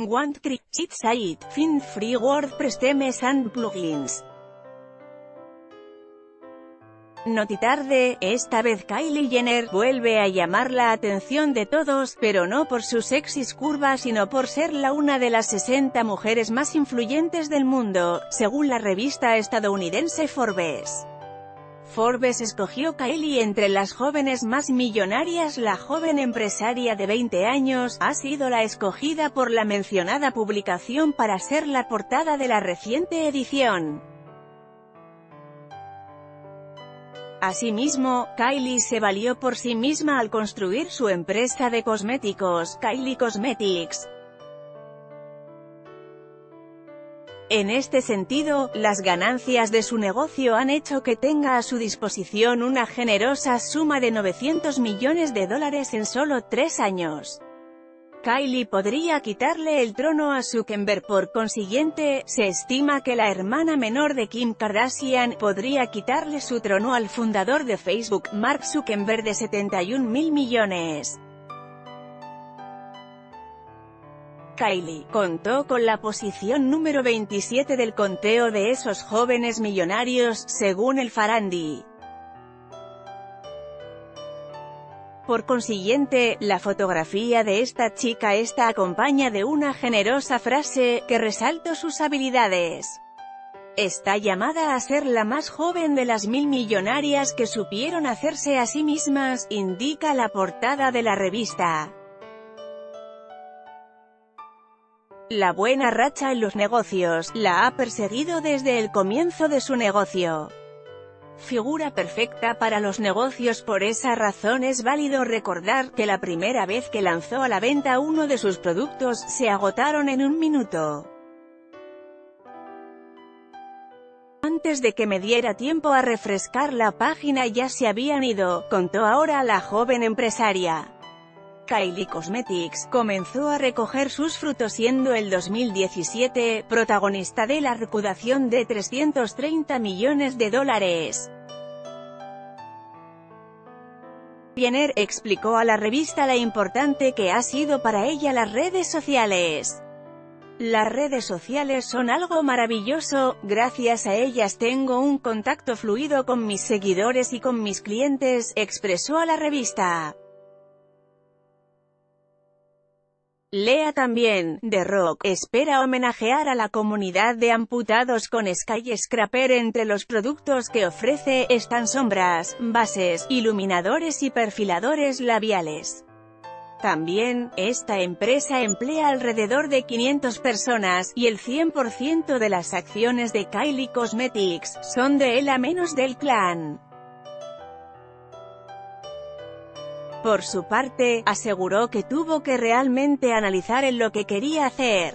Want Create Site, Find Free WordPress Themes and Plugins. Notitarde, esta vez Kylie Jenner, vuelve a llamar la atención de todos, pero no por su sexys curvas sino por ser la una de las 60 mujeres más influyentes del mundo, según la revista estadounidense Forbes. Forbes escogió Kylie entre las jóvenes más millonarias La joven empresaria de 20 años, ha sido la escogida por la mencionada publicación para ser la portada de la reciente edición. Asimismo, Kylie se valió por sí misma al construir su empresa de cosméticos, Kylie Cosmetics. En este sentido, las ganancias de su negocio han hecho que tenga a su disposición una generosa suma de 900 millones de dólares en solo tres años. Kylie podría quitarle el trono a Zuckerberg por consiguiente, se estima que la hermana menor de Kim Kardashian podría quitarle su trono al fundador de Facebook, Mark Zuckerberg de 71 mil millones. Kylie, contó con la posición número 27 del conteo de esos jóvenes millonarios, según el Farandi. Por consiguiente, la fotografía de esta chica está acompaña de una generosa frase, que resaltó sus habilidades. Está llamada a ser la más joven de las mil millonarias que supieron hacerse a sí mismas, indica la portada de la revista. La buena racha en los negocios, la ha perseguido desde el comienzo de su negocio. Figura perfecta para los negocios por esa razón es válido recordar que la primera vez que lanzó a la venta uno de sus productos, se agotaron en un minuto. Antes de que me diera tiempo a refrescar la página ya se habían ido, contó ahora la joven empresaria. Kylie Cosmetics, comenzó a recoger sus frutos siendo el 2017, protagonista de la recaudación de 330 millones de dólares. Jenner explicó a la revista la importante que ha sido para ella las redes sociales. Las redes sociales son algo maravilloso, gracias a ellas tengo un contacto fluido con mis seguidores y con mis clientes, expresó a la revista. Lea también, The Rock, espera homenajear a la comunidad de amputados con Skyscraper entre los productos que ofrece, están sombras, bases, iluminadores y perfiladores labiales. También, esta empresa emplea alrededor de 500 personas, y el 100% de las acciones de Kylie Cosmetics, son de él a menos del clan. Por su parte, aseguró que tuvo que realmente analizar en lo que quería hacer.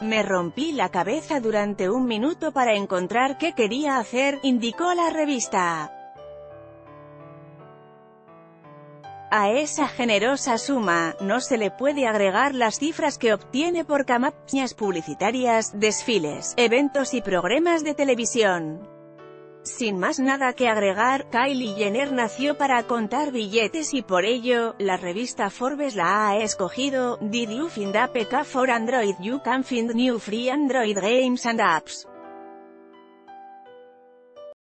Me rompí la cabeza durante un minuto para encontrar qué quería hacer, indicó la revista. A esa generosa suma, no se le puede agregar las cifras que obtiene por campañas publicitarias, desfiles, eventos y programas de televisión. Sin más nada que agregar, Kylie Jenner nació para contar billetes y por ello, la revista Forbes la ha escogido. Did you find APK for Android? You can find new free Android games and apps.